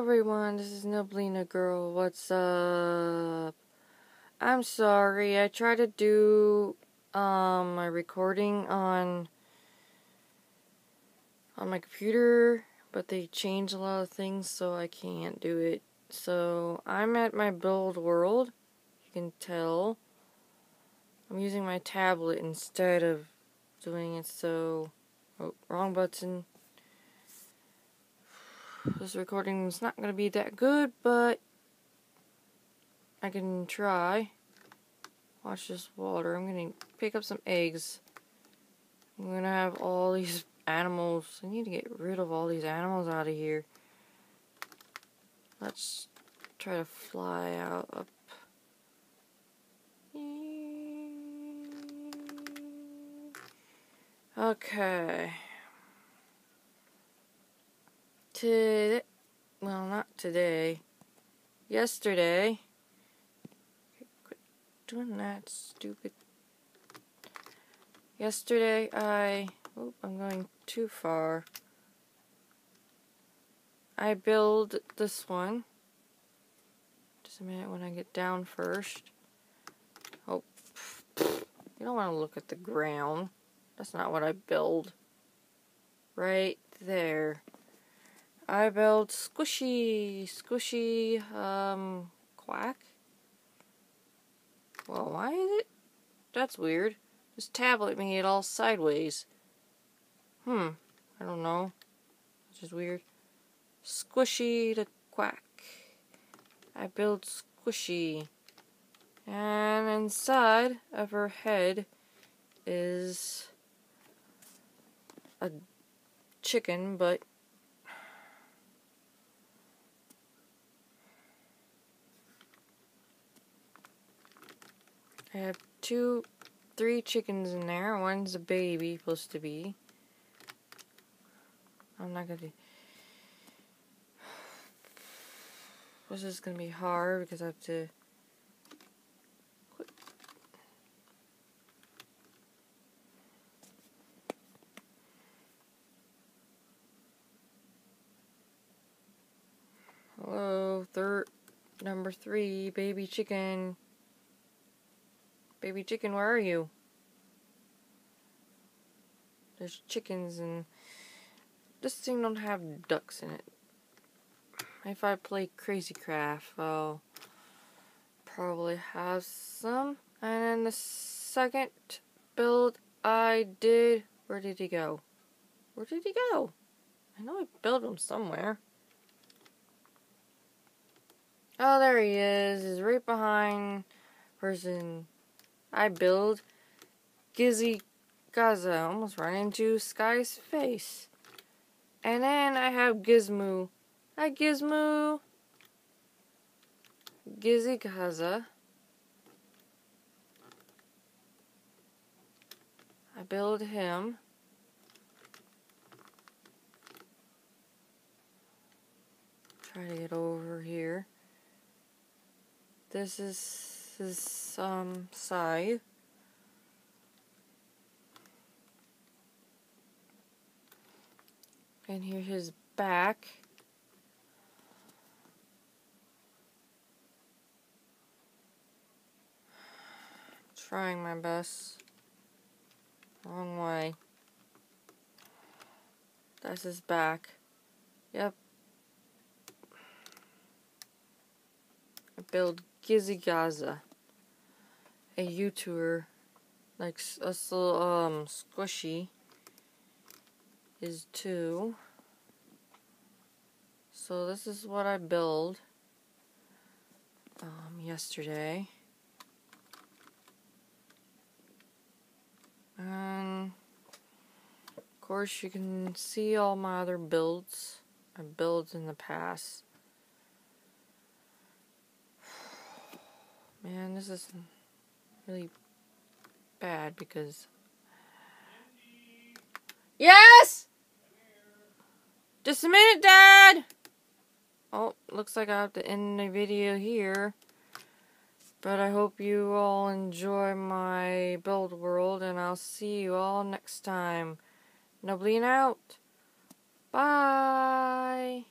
everyone, this is Neblina Girl. What's up? I'm sorry, I tried to do um my recording on on my computer, but they changed a lot of things so I can't do it. So I'm at my build world. You can tell. I'm using my tablet instead of doing it so oh, wrong button this recording is not going to be that good, but I can try. Watch this water. I'm going to pick up some eggs. I'm going to have all these animals. I need to get rid of all these animals out of here. Let's try to fly out up. Okay well, not today, yesterday, quit doing that, stupid. Yesterday, I, oh, I'm going too far. I build this one. Just a minute when I get down first. Oh, you don't want to look at the ground. That's not what I build. Right there. I built squishy, squishy, um, quack. Well, why is it? That's weird. This tablet made it all sideways. Hmm, I don't know. It's just weird. Squishy the quack. I built squishy. And inside of her head is a chicken, but I have two, three chickens in there. One's a baby, supposed to be. I'm not gonna. This is gonna be hard because I have to. Hello, third, number three, baby chicken. Baby chicken, where are you? There's chickens and this thing don't have ducks in it. If I play Crazy Craft, I'll probably have some. And then the second build I did, where did he go? Where did he go? I know I built him somewhere. Oh, there he is. He's right behind person I build Gizzy Gaza, almost run into Sky's face. And then I have Gizmo. Hi Gizmo. Gizzy Gaza. I build him. Try to get over here. This is his um, side. And here his back. Trying my best. Wrong way. That's his back. Yep. I build Gizzy Gaza a YouTuber like a little um squishy is two. So this is what I build um, yesterday. And of course you can see all my other builds. I builds in the past. Man, this is really bad because. Yes! Just a minute, Dad! Oh, looks like I have to end the video here. But I hope you all enjoy my build world, and I'll see you all next time. Neblina out. Bye!